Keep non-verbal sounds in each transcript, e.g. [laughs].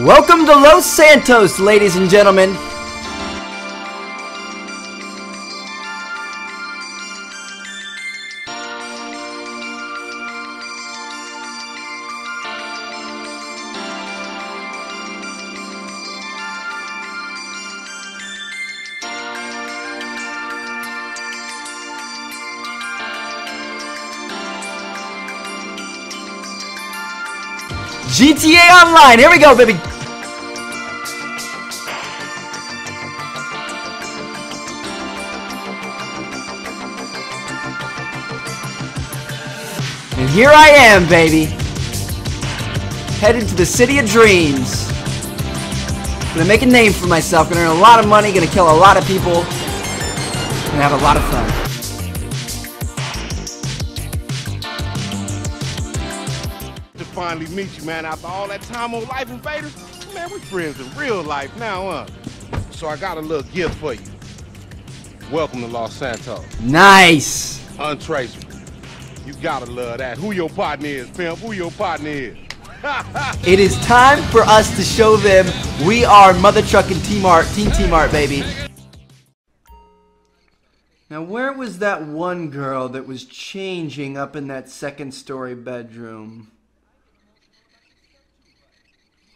Welcome to Los Santos, ladies and gentlemen. GTA Online, here we go, baby. Here I am, baby. Headed to the city of dreams. Gonna make a name for myself, gonna earn a lot of money, gonna kill a lot of people, gonna have a lot of fun. to finally meet you, man. After all that time on Life Invaders, man, we're friends in real life now, huh? So I got a little gift for you. Welcome to Los Santos. Nice. Untraceable. You gotta love that. Who your partner is, pimp? Who your partner is? [laughs] It is time for us to show them we are Mother Truck and Team Art, Team Team Art, baby. Now, where was that one girl that was changing up in that second story bedroom?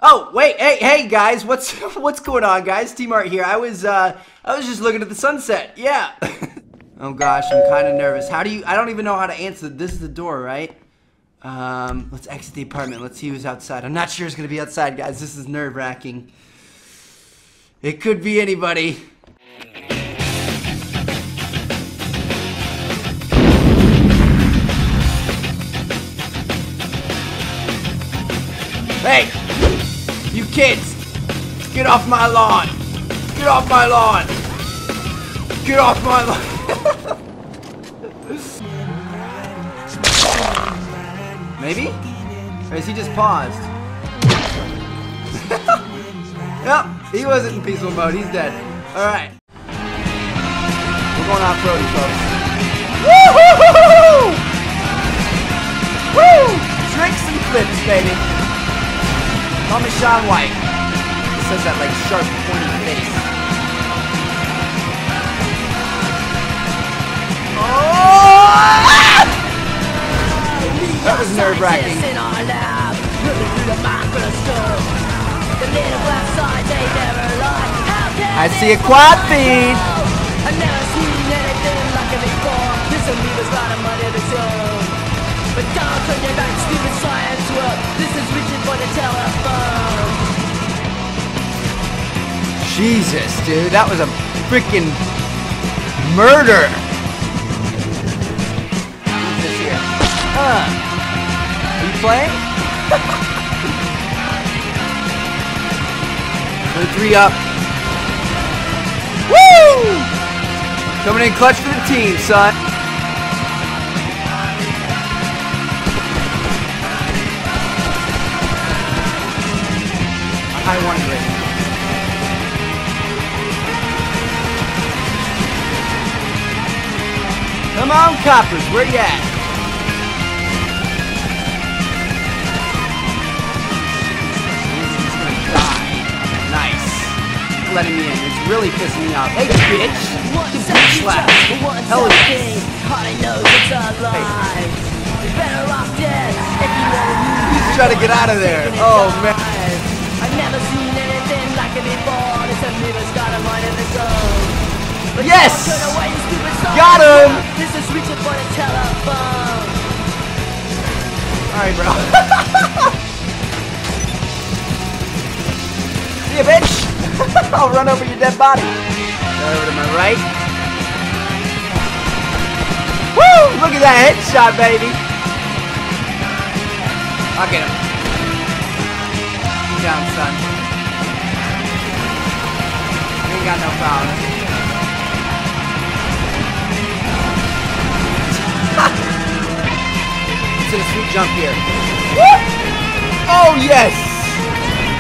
Oh, wait, hey, hey, guys, what's [laughs] what's going on, guys? Team Art here. I was uh, I was just looking at the sunset. Yeah. [laughs] oh gosh, I'm kind of nervous. How do you? I don't even know how to answer. This is the door, right? Um, let's exit the apartment. Let's see who's outside. I'm not sure who's gonna be outside, guys. This is nerve wracking. It could be anybody. Hey! You kids! Get off my lawn! Get off my lawn! Get off my lawn! Maybe? Or is he just paused? [laughs] yep, he wasn't in peaceful mode. He's dead. Alright. We're going off-roading, folks. Woo hoo! Woo! Tricks and flips, baby. Call me Shaun White. He says that like sharp, pointy face. That was nerve wracking. I see a quad feed. I've never seen anything like it before. This amoeba's got a money of its own. But don't turn your back, stupid science. This is reaching for the telephone. Jesus, dude, that was a freaking murder. Are you playing? [laughs] Put three up. Woo! Coming in clutch for the team, son. I wonder it. Come on, coppers, where you at? Letting me in. It's really pissing me off. Hey, bitch! What's Get bitch. What's Hell that yes. thing? Heart knows it's a lie. You're better off dead if you want to He's trying to get out of there. Oh, man. I've never seen anything like it before. This amoeba's got a mind of its own. Yes! don't turn away, you stupid science Got him! This is reaching for the telephone. Alright, bro. [laughs] See ya, bitch! [laughs] I'll run over your dead body. Over to my right. Woo! Look at that headshot, baby! I'll get him. You down, son. You ain't got no power. It's a sweet jump here. Woo! Oh, yes!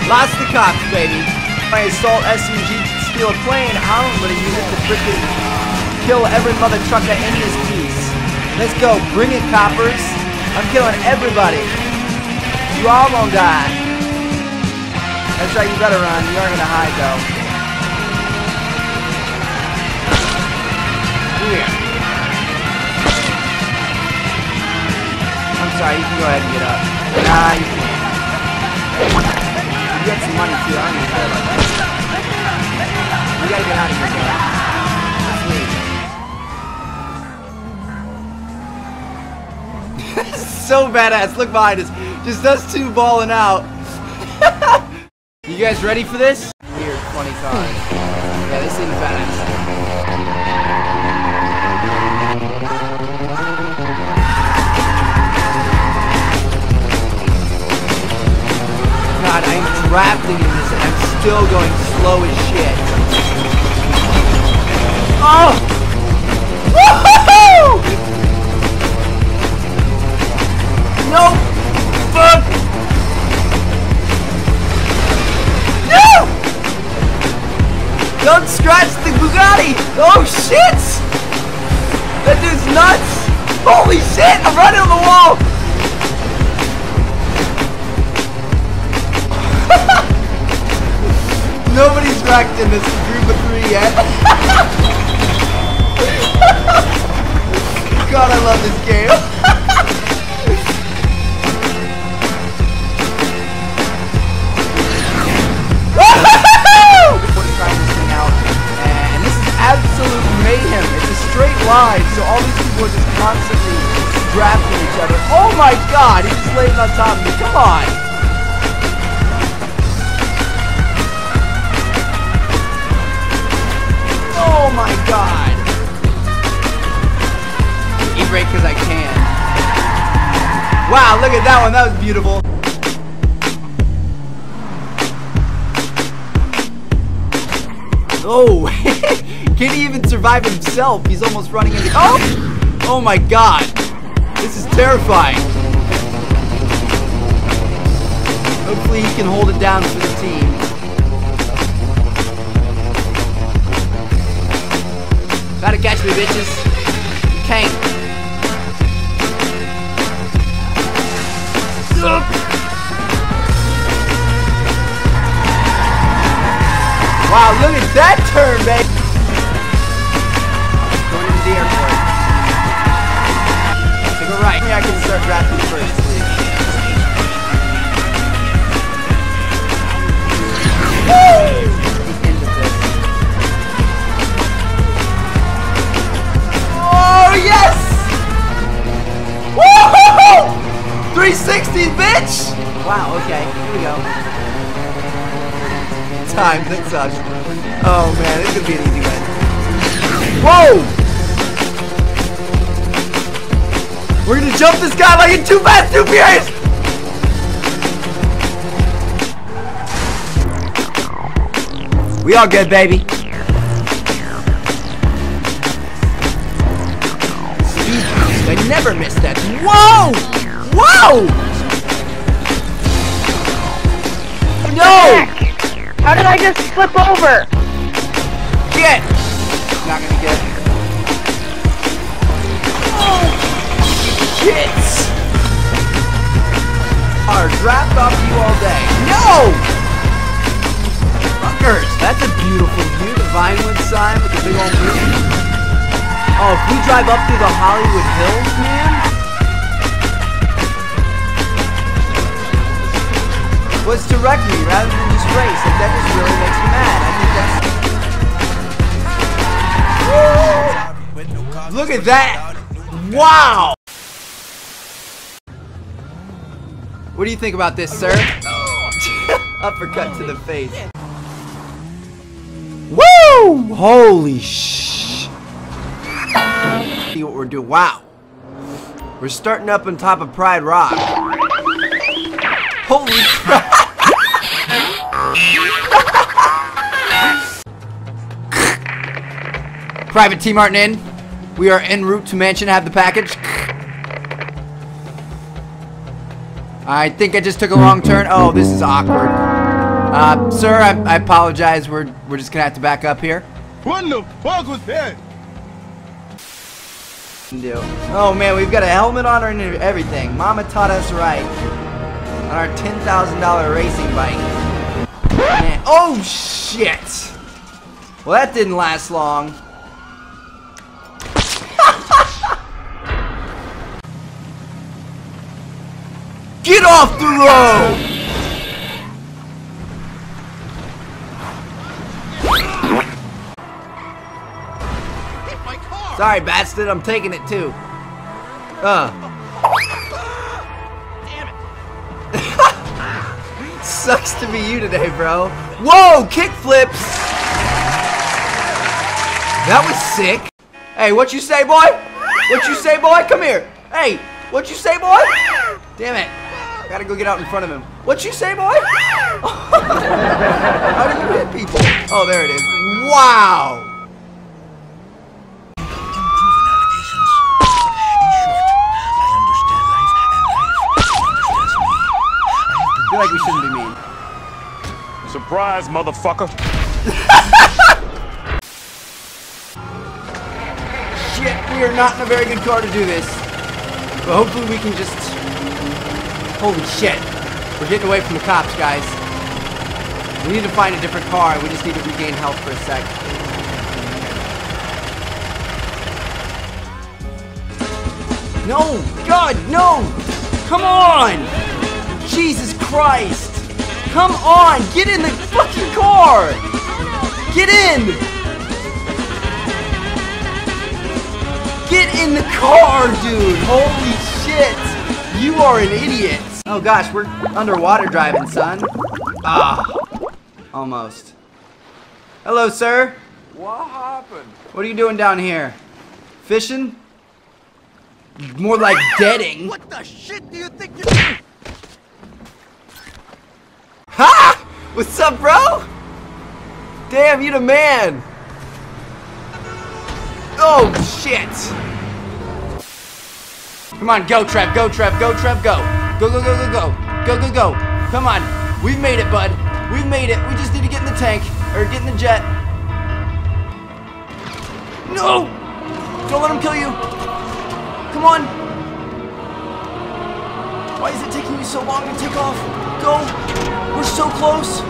Lost the cops, baby. My assault SMG to steal a plane, I'm gonna use it to freaking kill every mother trucker in this piece. Let's go, bring it, coppers. I'm killing everybody. You all gonna die. That's right, you better run. You aren't gonna hide though. Here. I'm sorry, you can go ahead and get up. Nah, you can. Get some money too, I don't even care about that. We gotta get out of here, leave. [laughs] so badass. Look behind us. Just us two balling out. [laughs] you guys ready for this? Funny cars. Yeah, this thing's badass. Drafting in this and I'm still going slow as shit. Oh! Woohoo! No! Fuck! No! Don't scratch the Bugatti! Oh shit! That dude's nuts! Holy shit! I'm running on the wall! Nobody's wrecked in this group of three yet. [laughs] God, I love this game. We're trying this thing out, and this is absolute mayhem. It's a straight line, so all these people are just constantly drafting each other. Oh my God, he's just laying on top of me. Come on. Oh my god! E-brake because I can. Wow, look at that one. That was beautiful. Oh, [laughs] can he even survive himself? He's almost running into. Oh! Oh my god! This is terrifying. Hopefully he can hold it down for the team. Gotta catch me, bitches. You can't. Wow, look at that turn, babe. Going into the airport. Take a right. Yeah, I can start drafting first. Time, that sucks. Oh man, this could be an easy win. Whoa! We're gonna jump this guy like in Too Fast, Too Furious! We all good, baby. I never miss that. Whoa! Whoa! No! How did I just flip over? Get! Not gonna get. Oh! Hits! Are dropped off you all day. No! Fuckers! That's a beautiful view. The Vinewood sign with the big old moon. Oh, if we drive up through the Hollywood Hills, man. Was to wreck me rather than just race. Like, that just really makes me mad. I think that's. Look at that! Wow! What do you think about this, sir? [laughs] Uppercut to the face. Woo! Holy sh! See what we're doing. Wow. We're starting up on top of Pride Rock. Holy crap! Private T Martin in. We are en route to mansion. Have the package. I think I just took a wrong turn. Oh, this is awkward. Uh, sir, I, I apologize. We're we're just gonna have to back up here. What the fuck was that? Do. Oh man, we've got a helmet on and everything. Mama taught us right. On our ten thousand dollar racing bike. Oh, shit. Well, that didn't last long. [laughs] Get off the road! Hit my car! Sorry, bastard, I'm taking it too. Uh. Damn it! [laughs] Sucks to be you today, bro. Whoa, kick flips! That was sick. Hey, what you say, boy? What you say, boy? Come here. Hey, what you say, boy? Damn it. I gotta go get out in front of him. What you say, boy? [laughs] How do you hit people? Oh, there it is. Wow. unproven allegations. In short, I understand life and life understands me. I have I feel like we shouldn't be mean. Surprise, motherfucker. Shit, we are not in a very good car to do this. But hopefully we can just... Holy shit. We're getting away from the cops, guys. We need to find a different car. We just need to regain health for a sec. No! God, no! Come on! Jesus Christ! Come on! Get in the fucking car! Get in! Get in the car, dude! Holy shit! You are an idiot! Oh gosh, we're underwater driving, son. Ah. Almost. Hello, sir. What happened? What are you doing down here? Fishing? More like deading. What the shit do you think you're doing? Ha! What's up, bro? Damn, you the man. Oh, shit. Come on, go, Trev, go, Trev, go, Trev, go. Go, go, go, go, go. Go, go, go. Come on. We've made it, bud. We've made it. We just need to get in the tank. Or get in the jet. No! Don't let him kill you. Come on. Why is it taking you so long to take off? Go. We're so close.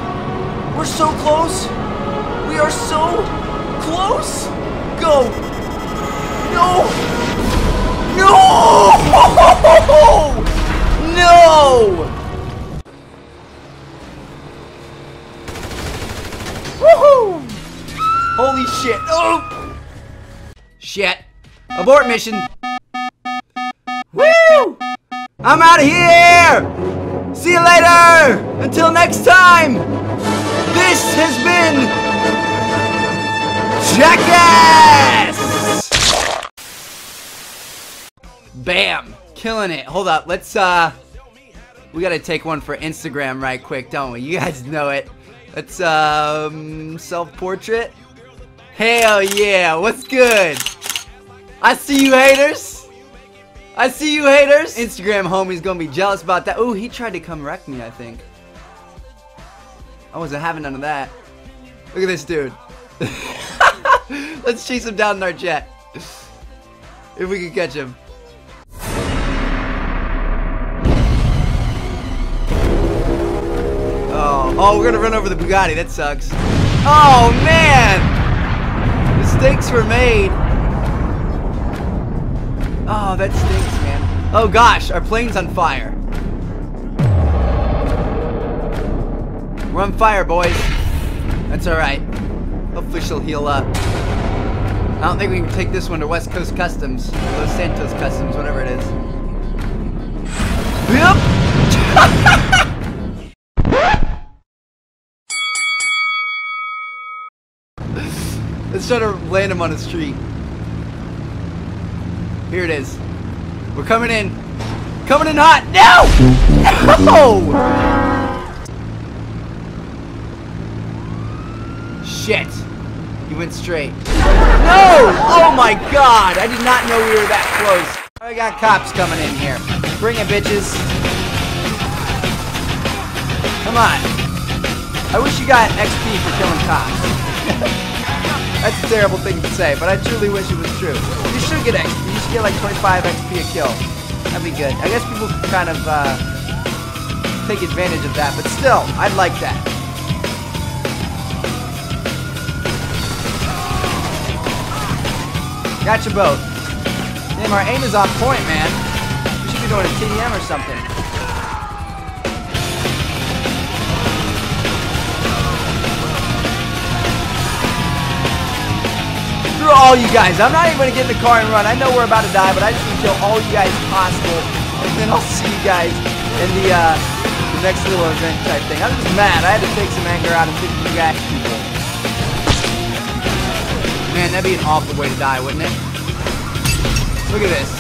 We're so close. We are so close. Go. No. No. [laughs] No. Woohoo. Holy shit. Oh. Shit. Abort mission. Woo! I'm out of here! See you later! Until next time! This has been Jackass! Bam! Killing it. Hold up. Let's, uh... We gotta take one for Instagram right quick, don't we? You guys know it. Let's, um... Self-portrait? Hell yeah! What's good? I see you haters! I see you haters! Instagram homie's gonna be jealous about that. Ooh, he tried to come wreck me, I think. I wasn't having none of that. Look at this dude. [laughs] Let's chase him down in our jet. If we can catch him. Oh, oh, we're gonna run over the Bugatti. That sucks. Oh, man! Mistakes were made. Oh, that stinks, man. Oh gosh, our plane's on fire. We're on fire, boys. That's alright. Hopefully she'll heal up. I don't think we can take this one to West Coast Customs. Los Santos Customs, whatever it is. Yep! [laughs] Let's try to land him on a street. Here it is. We're coming in. Coming in hot. No! No! Shit. He went straight. No! Oh my god! I did not know we were that close. I got cops coming in here. Bring it, bitches. Come on. I wish you got XP for killing cops. [laughs] That's a terrible thing to say, but I truly wish it was true. You should get XP get like 25 XP a kill. That'd be good. I guess people kind of uh, take advantage of that, but still, I'd like that. Gotcha both. Damn, our aim is on point, man. We should be doing a TDM or something. Screw all you guys. I'm not even gonna get in the car and run. I know we're about to die, but I just want to kill all you guys possible. And then I'll see you guys in the uh the next little event type thing. I'm just mad. I had to take some anger out of 50 you guys. Man, that'd be an awful way to die, wouldn't it? Look at this.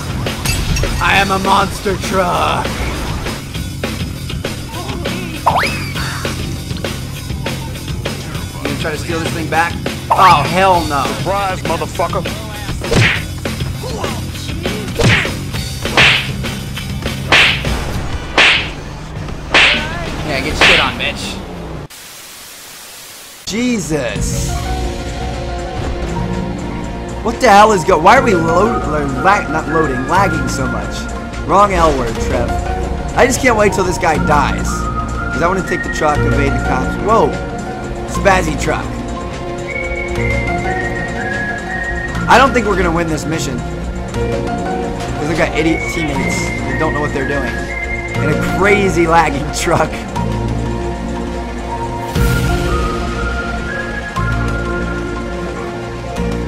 I am a monster truck. You gonna try to steal this thing back? Oh, hell no. Surprise, motherfucker. Yeah, get shit on, bitch. Jesus. What the hell is go? Why are we load, lag, not loading, lagging so much? Wrong L word, Trev. I just can't wait till this guy dies. Because I want to take the truck, evade the cops. Whoa! Spazzy truck. I don't think we're to win this mission. Because I've got idiot teammates that don't know what they're doing. In a crazy lagging [laughs] truck.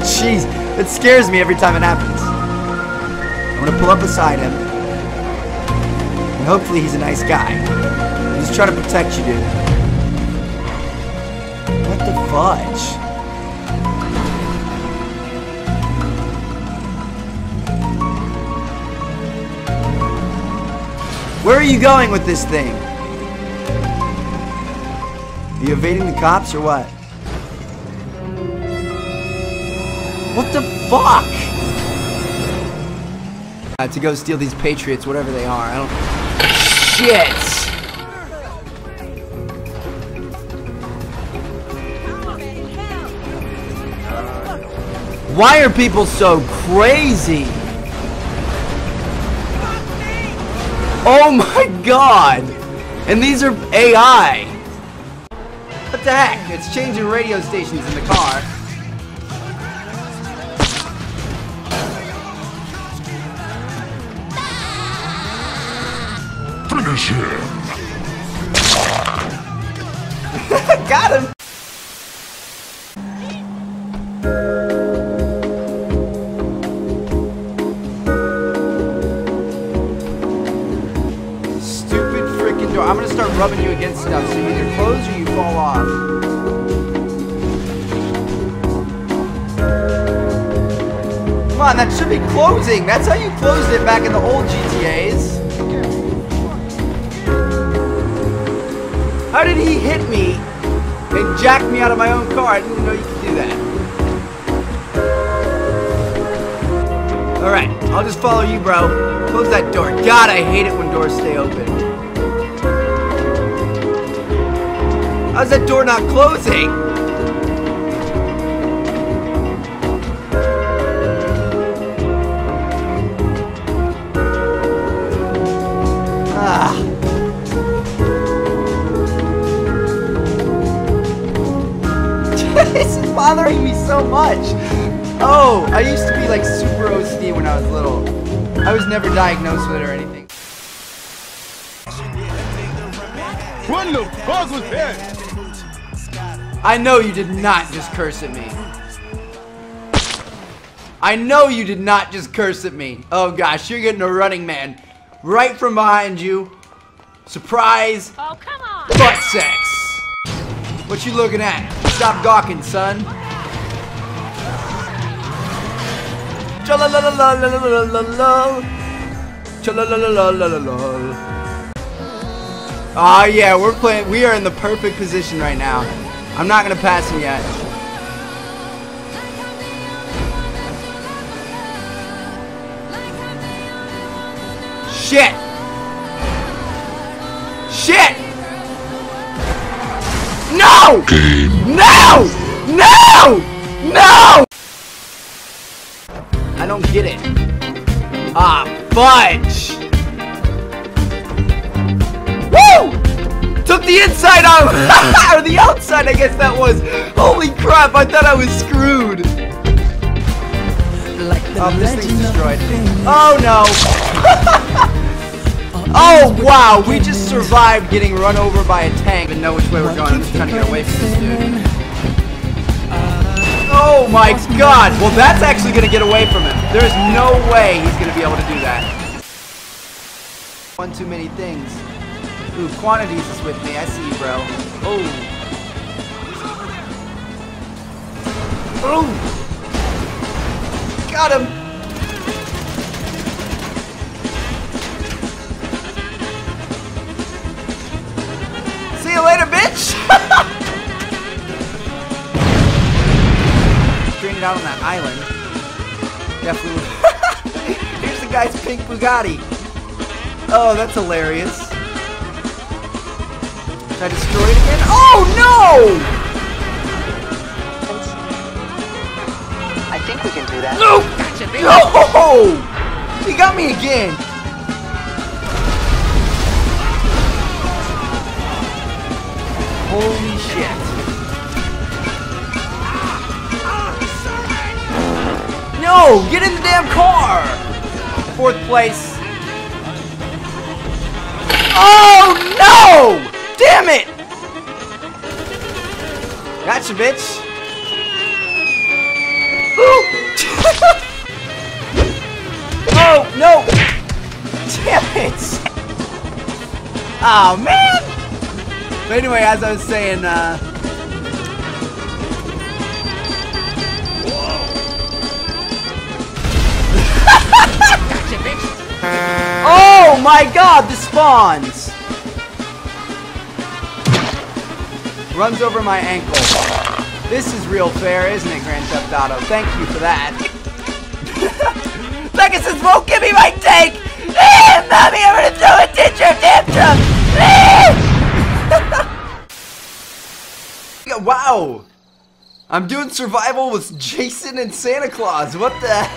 Jeez, it scares me every time it happens. I'm gonna pull up beside him. And hopefully he's a nice guy. I'm trying to protect you, dude. What the fudge? Where are you going with this thing? Are you evading the cops or what? What the fuck? Uh, to go steal these patriots, whatever they are. I don't. Shit! Why are people so crazy? Oh my god! And these are AI! What the heck? It's changing radio stations in the car. Finish [laughs] him. Got him! Stuff so you either close or you fall off. Come on, that should be closing. That's how you closed it back in the old GTAs. How did he hit me and jack me out of my own car? I didn't know you could do that. Alright, I'll just follow you, bro. Close that door. God, I hate it when doors stay open. How's that door not closing? Ah. [laughs] this is bothering me so much. Oh, I used to be like super OCD when I was little. I was never diagnosed with it or anything. What the fuck was that? I know you did not just curse at me. I know you did not just curse at me. Oh gosh, you're getting a running man. Right from behind you. Surprise. Oh, come on. Butt sex. What you looking at? Stop gawking, son. Ah, oh, yeah, we're playing. We are in the perfect position right now. I'm not gonna pass him yet. Shit! Shit! No! No! No! No! I don't get it. Ah, fudge! Took the inside out! [laughs] or the outside, I guess that was. Holy crap, I thought I was screwed. Oh, this thing's destroyed. Oh no! [laughs] oh wow, we just survived getting run over by a tank. I didn't know which way we're going. I'm just trying to get away from this dude. Oh my god! Well, that's actually gonna get away from him. There's no way he's gonna be able to do that. One too many things. Ooh, quantities is with me. I see you, bro. Oh. Oh! Got him! See you later, bitch! [laughs] Stranded out on that island. Definitely. [laughs] Here's the guy's pink Bugatti. Oh, that's hilarious. Did I destroy it again? Oh no! I think we can do that. No! No! He got me again. Holy shit. No! Get in the damn car! Fourth place. Oh no! Damn it! Gotcha, bitch. [laughs] oh, no! Damn it! Oh, man! But anyway, as I was saying, uh... Gotcha, [laughs] bitch! Oh my god, the spawns! Runs over my ankle. This is real fair, isn't it, Grand Theft Auto? Thank you for that. [laughs] Pegasus won't give me my tank! Eh, Mommy, I'm gonna throw a tantrum, tantrum! [laughs] Eh! wow! I'm doing survival with Jason and Santa Claus. What the? [laughs]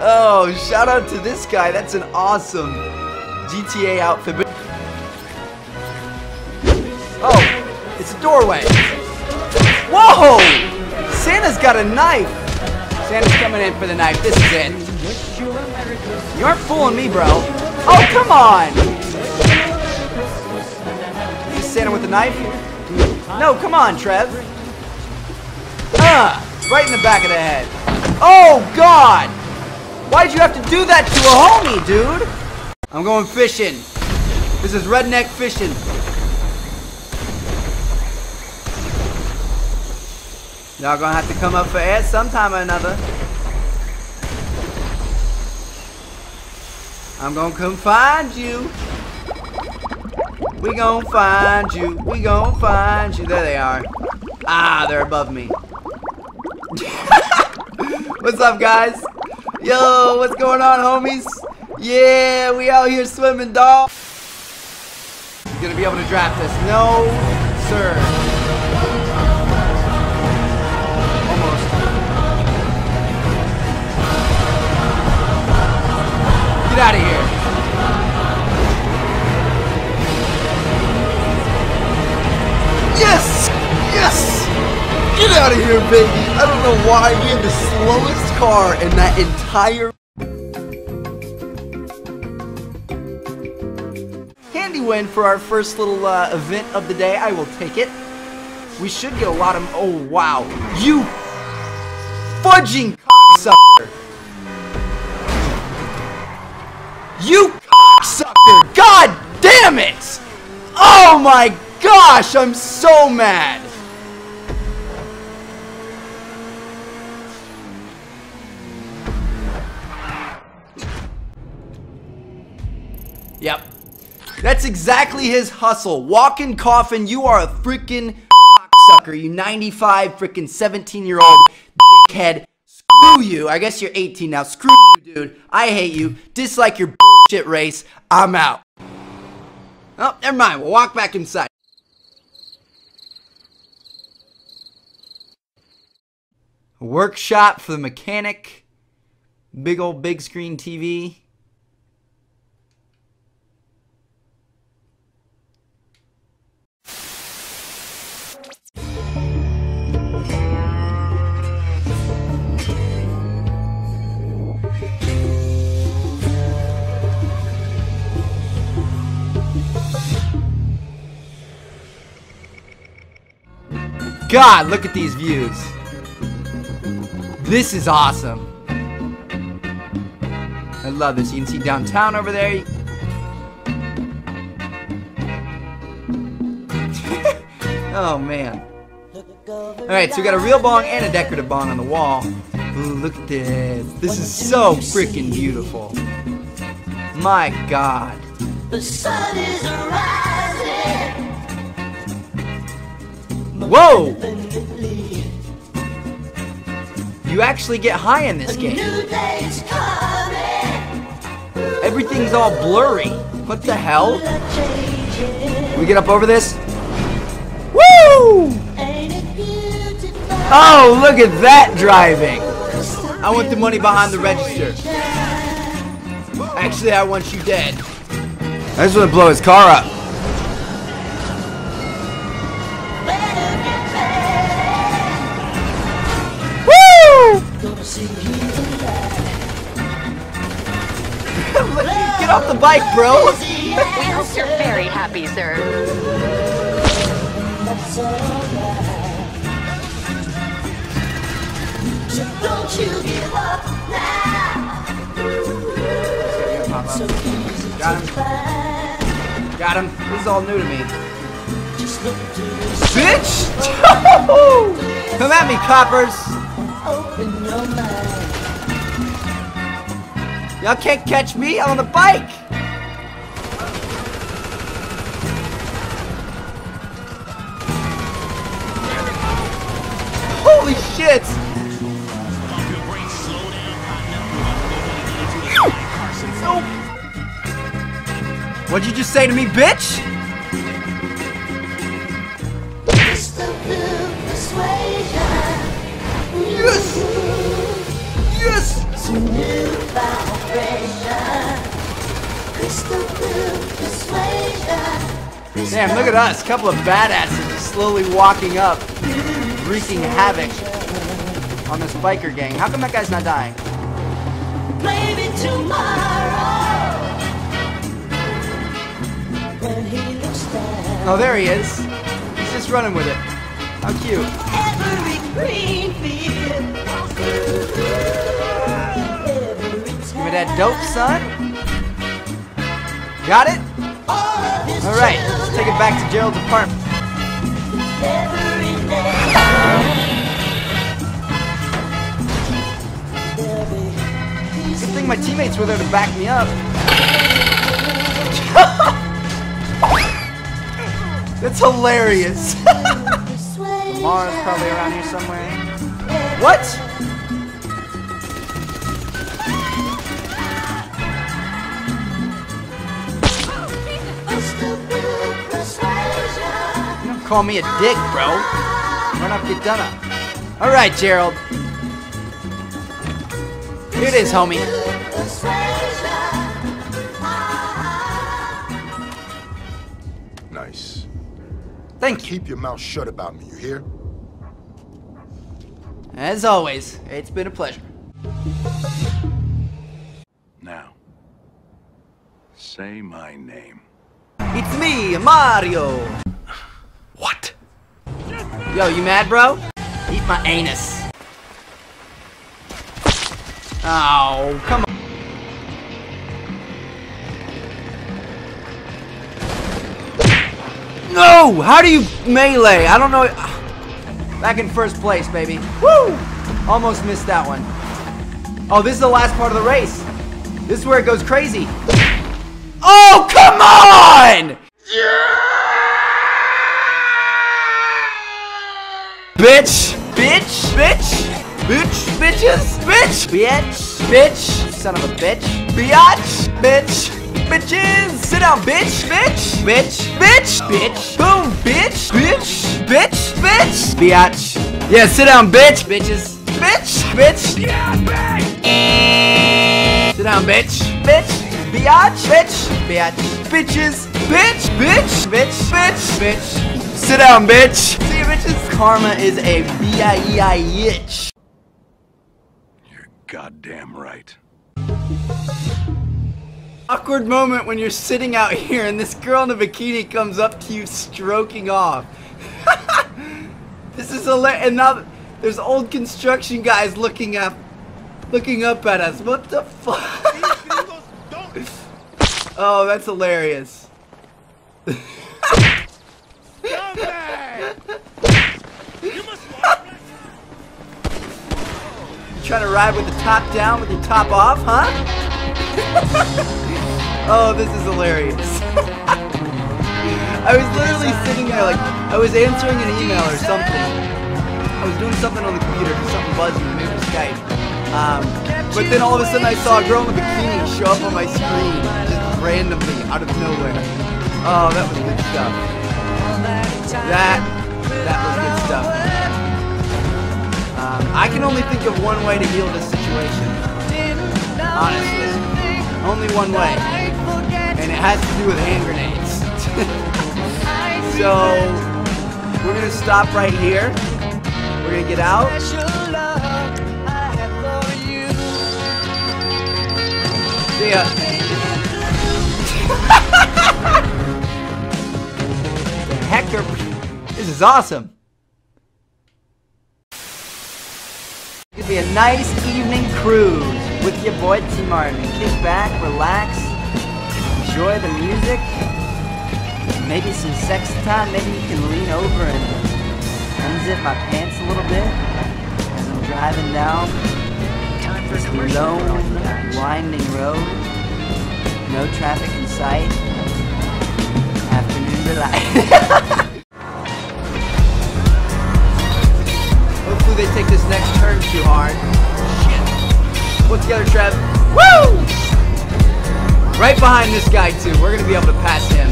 oh, shout out to this guy. That's an awesome GTA outfit. Doorway. Whoa! Santa's got a knife. Santa's coming in for the knife. This is it. You aren't fooling me, bro. Oh, come on! This Santa with the knife? No, come on, Trev. Ah, right in the back of the head. Oh, God! Why'd you have to do that to a homie, dude? I'm going fishing. This is redneck fishing. Y'all gonna have to come up for air sometime or another. I'm gonna come find you. We gonna find you. We gonna find you. There they are. Ah, they're above me. [laughs] what's up, guys? Yo, what's going on, homies? Yeah, we out here swimming, dog. Gonna be able to draft this? No, sir. Get out of here. Yes! Yes! Get out of here, baby! I don't know why we had the slowest car in that entire... Handy win for our first little uh, event of the day. I will take it. We should get a lot of... Oh, wow. You fudging You cocksucker! God damn it! Oh my gosh, I'm so mad! Yep. That's exactly his hustle. Walking coffin, you are a freaking cocksucker. You 95 freaking 17 year old dickhead. Screw you. I guess you're 18 now. Screw you, dude. I hate you. Dislike your bullshit race. I'm out. Oh, never mind. We'll walk back inside. Workshop for the mechanic. Big old big screen TV. God, look at these views. This is awesome. I love this. You can see downtown over there. [laughs] oh man. Alright, so we got a real bong and a decorative bong on the wall. Ooh, look at this. This is so freaking beautiful. My god. The sun is rising. Whoa! You actually get high in this game. Everything's all blurry. What the hell? We get up over this? Woo! Oh, look at that driving. I want the money behind the register. Actually, I want you dead. I just want to blow his car up. Bike, bro. We hope you're very happy, sir. Don't you give up now. Got him. Got him. This is all new to me. Bitch! [laughs] Come at me, coppers! Open your mind. Y'all can't catch me on the bike! What'd you just say to me, bitch? It's the blue persuasion. Yes! Yes! It's a new vibration. Crystal blue persuasion. Damn, look at us. A Couple of badasses just slowly walking up, wreaking havoc on this biker gang. How come that guy's not dying? Oh, there he is. He's just running with it. How cute. every green field. Give me that dope, son. Got it? All of his All right, let's take it back to Gerald's apartment. Good thing my teammates were there to back me up. That's hilarious. [laughs] Mars probably around here somewhere. What? Don't call me a dick, bro. Run up, get done up. All right, Gerald. Here it is, homie. Thank you. Keep your mouth shut about me, you hear? As always, it's been a pleasure. Now, say my name. It's me, Mario. What? Yo, you mad, bro? Eat my anus. Oh, come on. No! How do you melee? I don't know. Back in first place, baby. Woo! Almost missed that one. Oh, this is the last part of the race. This is where it goes crazy. Oh, come on! Bitch! Bitch! Bitch! Bitch! Bitches! Bitch! Bitch! Bitch! Son of a bitch! Biatch! Bitch! Bitches! Sit down, bitch! Bitch! Bitch! Bitch! Bitch! Boom! Bitch! Bitch! Bitch! Bitch! Biatch! Yeah, sit down, bitch! Bitches! Bitch! Bitch! Yeah, bitch! Sit down, bitch! Bitch! Biatch! Bitch! Biatch! Bitches! Bitch! Bitch! Bitch! Bitch! Bitch! Sit down, bitch! See, bitches? Karma is a B-I-E-I-itch. You're goddamn right. Awkward moment when you're sitting out here and this girl in a bikini comes up to you stroking off. [laughs] This is hilarious. And now there's old construction guys looking up, looking up at us. What the [laughs] fuck? oh, that's hilarious. [laughs] Trying to ride with the top down with your top off, huh? Oh, this is hilarious. [laughs] I was literally sitting there like I was answering an email or something. I was doing something on the computer, something buzzing, maybe Skype. Um, but then all of a sudden I saw a girl in a bikini show up on my screen, just randomly, out of nowhere. Oh, that was good stuff. That, that was good stuff. Um, I can only think of one way to heal this situation. Honestly. Only one way. And it has to do with hand grenades. [laughs] so, we're to stop right here. We're to get out. See ya. Hector, this is awesome. It's gonna be a nice evening cruise with your boy T Martin. Kick back, relax, enjoy the music, maybe some sex time. Maybe you can lean over and unzip my pants a little bit as I'm driving down this lone, winding road. No traffic in sight. Afternoon relax. Hopefully they take this next turn too hard. It together, Trev. Woo! Right behind this guy too. We're gonna be able to pass him.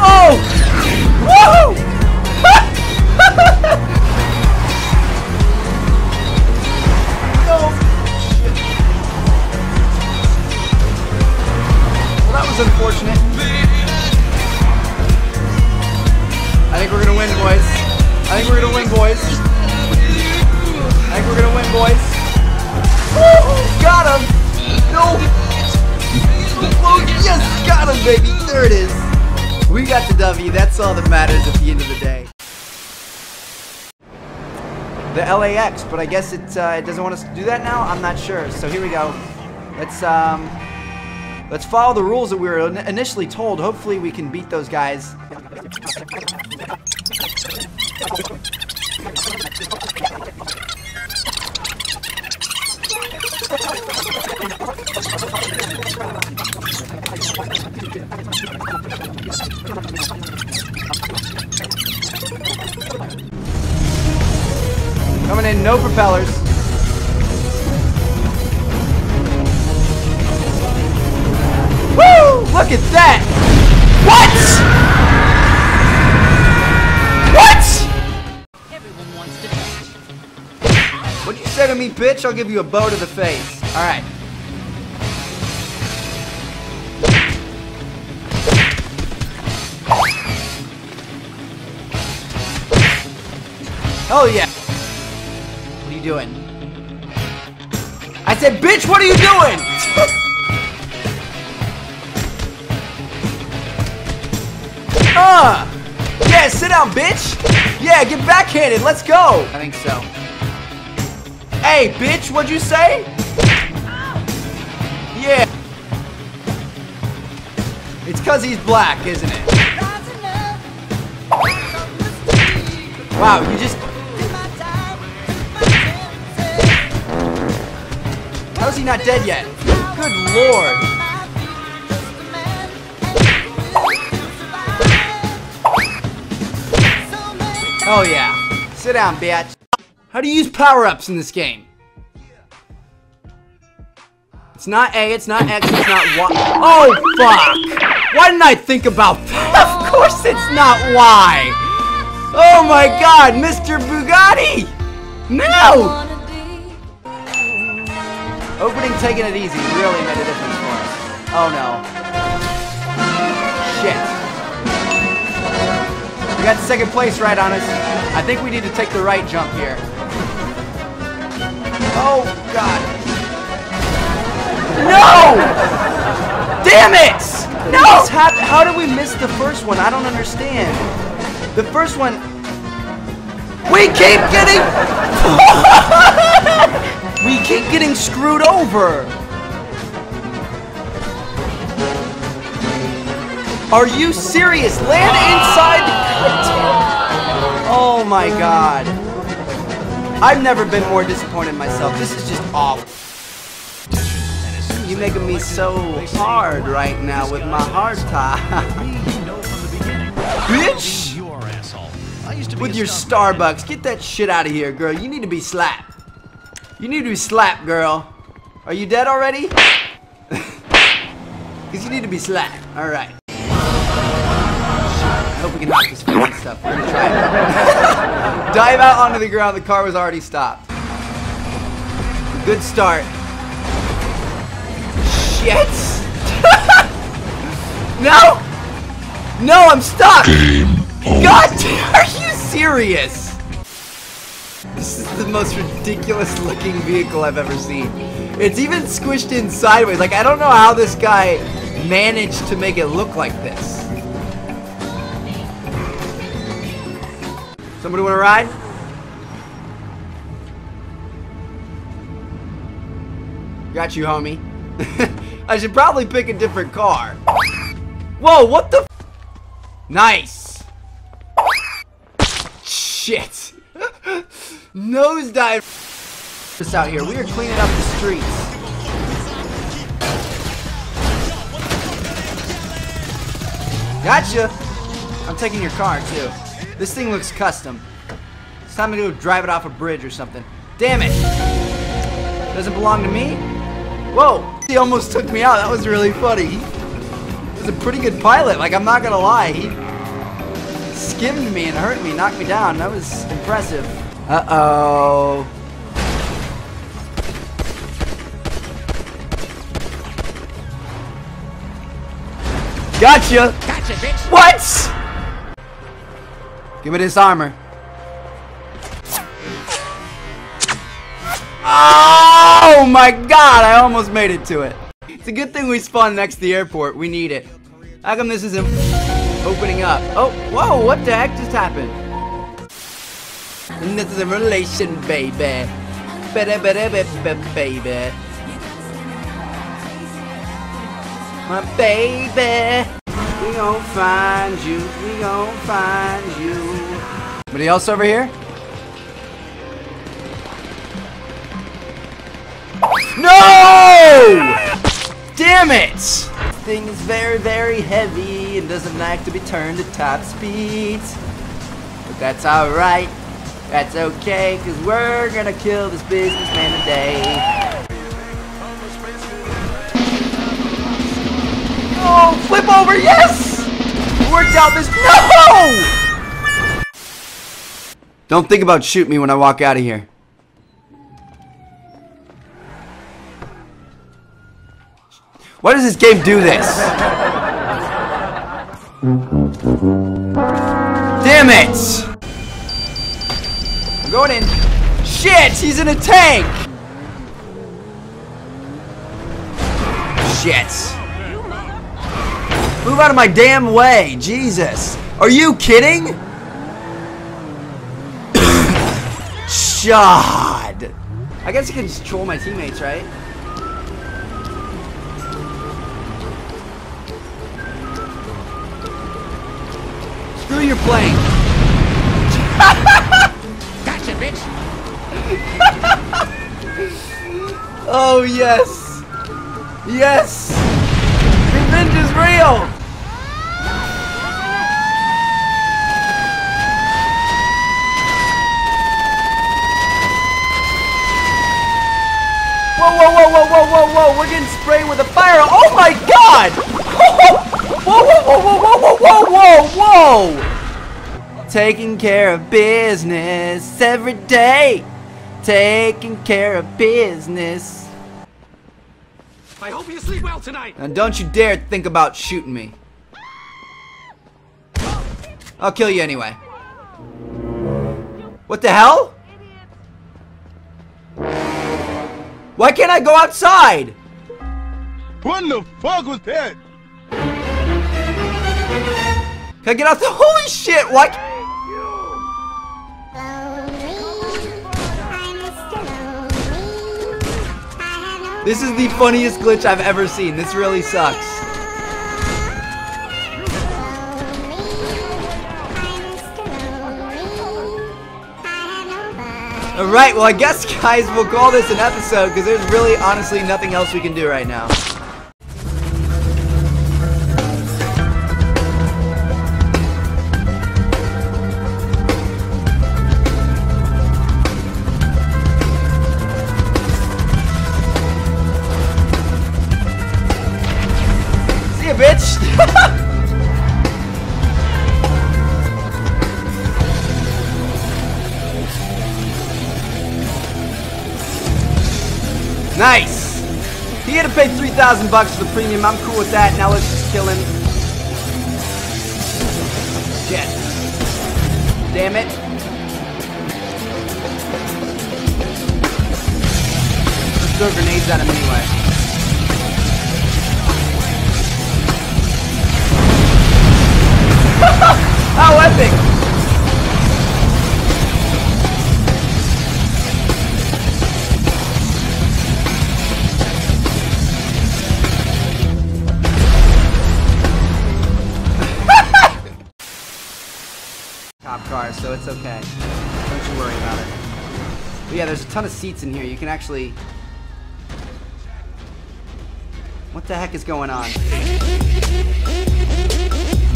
Oh! Woo! no. [laughs] Oh, well, that was unfortunate. I think we're gonna win, boys. I think we're gonna win, boys. I think we're gonna win, boys. Woo! Got him! No! Yes! Got him, baby! There it is. We got the W. That's all that matters at the end of the day. The LAX, but I guess it, uh, it doesn't want us to do that now? I'm not sure. So here we go. Let's, um... Let's follow the rules that we were initially told. Hopefully we can beat those guys. Coming in, no propellers. Look at that! What? What? What'd you say to me, bitch? I'll give you a bow to the face. Alright. Hell yeah. What are you doing? I said, bitch, what are you doing? [laughs] Ah! Yeah, sit down, bitch! Yeah, get backhanded, let's go! I think so. Hey, bitch, what'd you say? Yeah. It's cause he's black, isn't it? Wow, you just... How is he not dead yet? Good lord. Oh yeah. Sit down, bitch. How do you use power-ups in this game? It's not A, it's not X, it's not Y. Oh, fuck! Why didn't I think about that? [laughs] Of course it's not Y! Oh my god, Mr. Bugatti! No! Opening taking it easy really made a difference for us. Oh no. Shit. Got second place right on us. I think we need to take the right jump here. Oh, God. No! Damn it! How did? How did we miss the first one? I don't understand. The first one. We keep getting. [laughs] we keep getting screwed over. Are you serious? Land inside the [laughs] Oh my god. I've never been more disappointed in myself. This is just awful. You're making me so hard right now with my hard time. [laughs] Bitch! With your Starbucks. Get that shit out of here, girl. You need to be slapped. You need to be slapped, girl. Are you dead already? [laughs] Because you need to be slapped. Alright. I hope we can knock this fucking stuff. We're gonna try it. [laughs] Dive out onto the ground. The car was already stopped. Good start. Shit! [laughs] no! No, I'm stuck! God, are you serious? This is the most ridiculous looking vehicle I've ever seen. It's even squished in sideways. Like, I don't know how this guy managed to make it look like this. Somebody want to ride? Got you, homie. [laughs] I should probably pick a different car. Whoa, what the? Nice. Shit. [laughs] Nosedive. This out here. We are cleaning up the streets. Gotcha. I'm taking your car too. This thing looks custom. It's time to go drive it off a bridge or something. Damn it. Doesn't belong to me? Whoa. He almost took me out. That was really funny. He was a pretty good pilot. Like, I'm not gonna lie. He skimmed me and hurt me, knocked me down. That was impressive. Uh-oh. Gotcha! Gotcha, bitch! What? Give me this armor. Oh my god, I almost made it to it. It's a good thing we spawned next to the airport. We need it. How come this isn't opening up? Oh, whoa, what the heck just happened? And this is a relation, baby. Baby, baby, baby. My baby. We gon' find you. We gon' find you. Anybody else over here? No! Damn it! Thing is very, very heavy and doesn't like to be turned to top speed. But that's alright. That's okay, cause we're gonna kill this businessman today. Oh, flip over, yes! Worked out this, no! Don't think about shooting me when I walk out of here. Why does this game do this? Damn it! I'm going in. Shit, he's in a tank! Shit. Move out of my damn way, Jesus. Are you kidding? Shod. I guess I can just troll my teammates, right? Screw your plane. [laughs] Gotcha, bitch. [laughs] Oh, yes. Yes. Revenge is real. Whoa, whoa, whoa, whoa, whoa, whoa, whoa. We're getting sprayed with a fire. Oh, my God. Whoa, whoa, whoa, whoa, whoa, whoa, whoa, whoa. Taking care of business every day. Taking care of business. I hope you sleep well tonight. And don't you dare think about shooting me. I'll kill you anyway. What the hell? Why can't I go outside? What the fuck was that? Can I get out the- Holy shit, what? This is the funniest glitch I've ever seen. This really sucks. Alright, well I guess guys we'll call this an episode because there's really honestly nothing else we can do right now. Nice! He had to pay 3,000 bucks for the premium. I'm cool with that. Now let's just kill him. Shit. Damn it. Throw grenades at him anyway. So it's okay. Don't you worry about it. But yeah, there's a ton of seats in here. You can actually... What the heck is going on?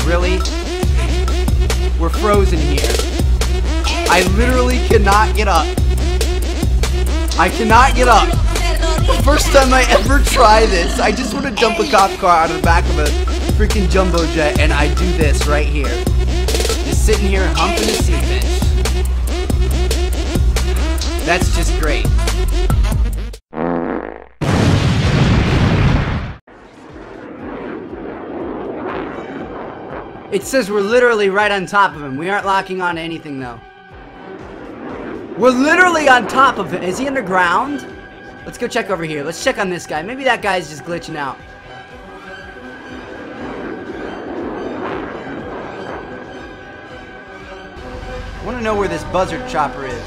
Really? We're frozen here. I literally cannot get up. I cannot get up. The first time I ever try this, I just want to dump a cop car out of the back of a freaking jumbo jet, and I do this right here. Sitting here humping the seat bench. That's just great. It says we're literally right on top of him. We aren't locking on to anything though. We're literally on top of him. Is he underground? Let's go check over here. Let's check on this guy. Maybe that guy's just glitching out. I want to know where this buzzard chopper is.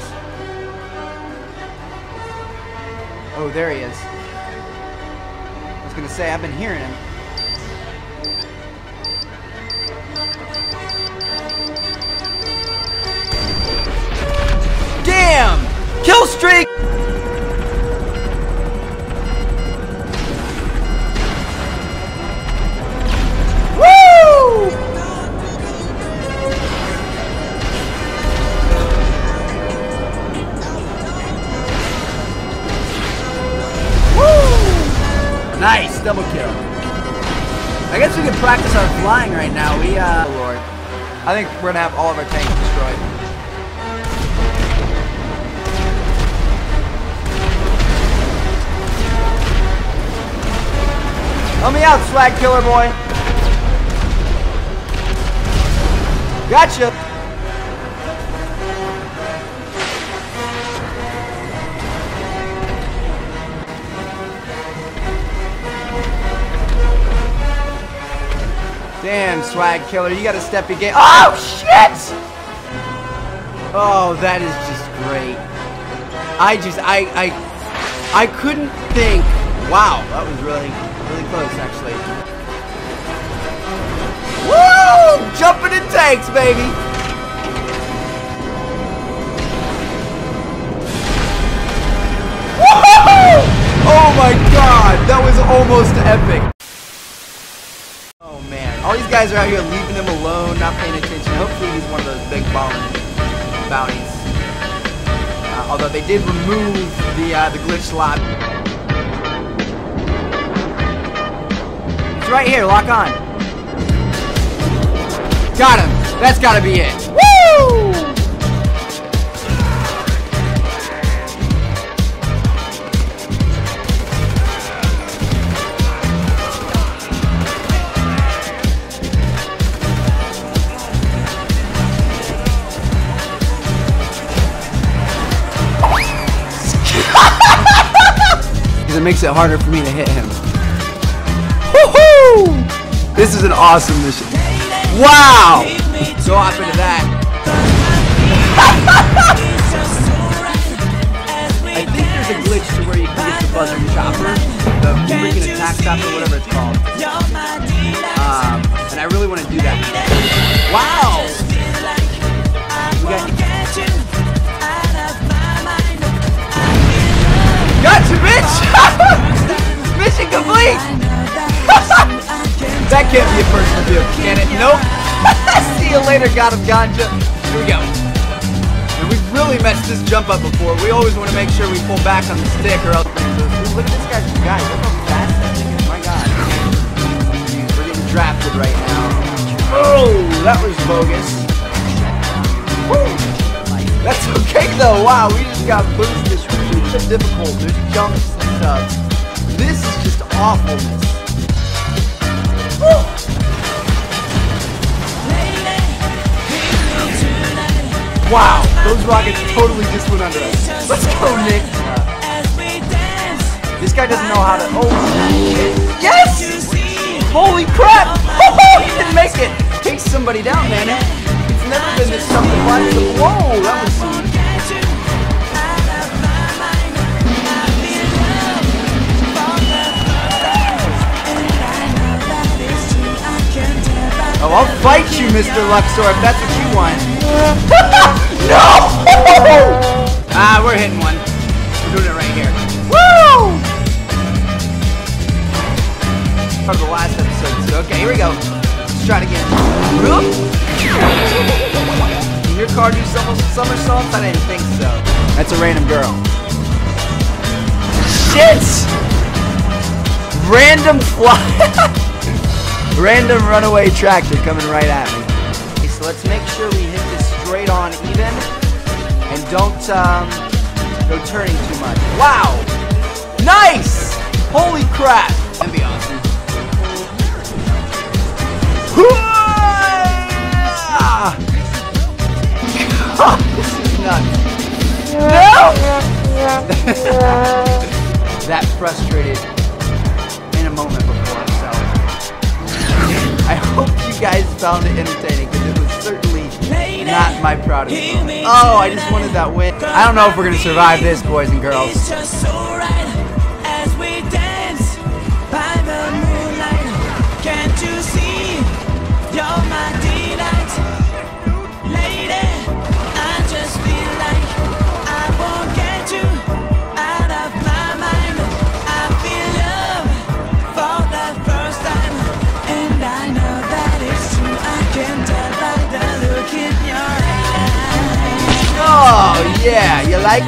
Oh, there he is. I was going to say, I've been hearing him. Damn! Kill streak! Nice, double kill. I guess we could practice our flying right now. We, uh, oh lord. I think we're gonna have all of our tanks destroyed. Help me out, swag killer boy. Gotcha. Damn, swag killer, you gotta step your game. Oh, oh shit! Oh, that is just great. I just, I, I, I couldn't think. Wow, that was really, really close, actually. Woo! Jumping in tanks, baby! Woohoo! Oh my god, that was almost epic. All these guys are out here leaving him alone, not paying attention. Hopefully he's one of those big balling bounties. Uh, although they did remove the uh, the glitch slot. It's right here, lock on. Got him. That's gotta be it. Woo! Because it makes it harder for me to hit him. Woohoo! This is an awesome mission. Wow! So hop into that. I think there's a glitch to where you can get the buzzard chopper, the freaking attack chopper, whatever it's called. Um, and I really want to do that. Wow! Gotcha, bitch! [laughs] Mission complete! that can't be a first vehicle, can it? Nope. [laughs] See you later, God of ganja. Here we go. And we've really messed this jump up before. We always want to make sure we pull back on the stick or else. Look at this guy's guys. Look how fast that thing is. My God. We're getting drafted right now. Oh, that was bogus. Woo. That's okay though. Wow, we just got boosted. It's so difficult. There's jumps and stuff. This is just. Woo. Wow, those rockets totally just went under us. Let's go, Nick. This guy doesn't know how to. Oh. Yes! Holy crap! Oh, [laughs] he didn't make it. Take somebody down, man. It's never been this something like this. Whoa, that was. Oh, I'll fight you, Mr. Luxor, if that's what you want. [laughs] [laughs] no! Somersaults? I didn't think so. That's a random girl. Shit! Random fly. [laughs] Random runaway tractor coming right at me. Okay, so let's make sure we hit this straight on even and don't um, go turning too much. Wow! Nice! Holy crap! That'd be awesome. Hoo-ah! [laughs] God, this is nuts. No! [laughs] that frustrated in a moment before, so. I hope you guys found it entertaining because it was certainly not my proudest moment. Oh, I just wanted that win. I don't know if we're gonna survive this, boys and girls. Yeah, you like?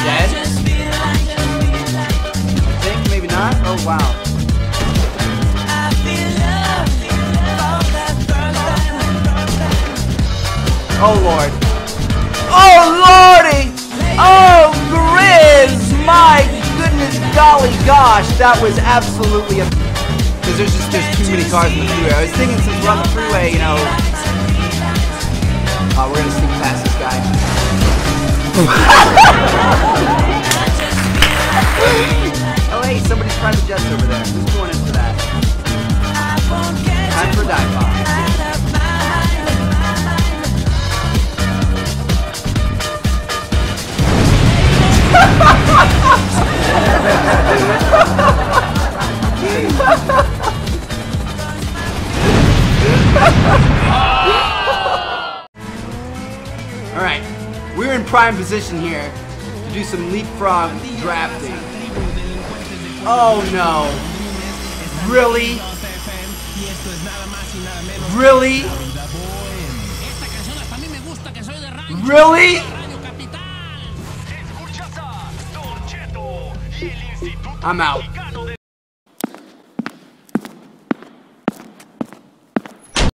Dead? Think maybe not. Oh wow. Oh lord. My goodness golly gosh, that was absolutely because there's just there's too many cars in the freeway. I was thinking since we're on the freeway, you know. Oh, we're gonna sneak past this guy. [laughs] oh hey, somebody's private jet's over there. Who's going in for that? Time for dive bomb. [laughs] Alright, we're in prime position here to do some leapfrog drafting. Oh no. Really? Really? Really? I'm out.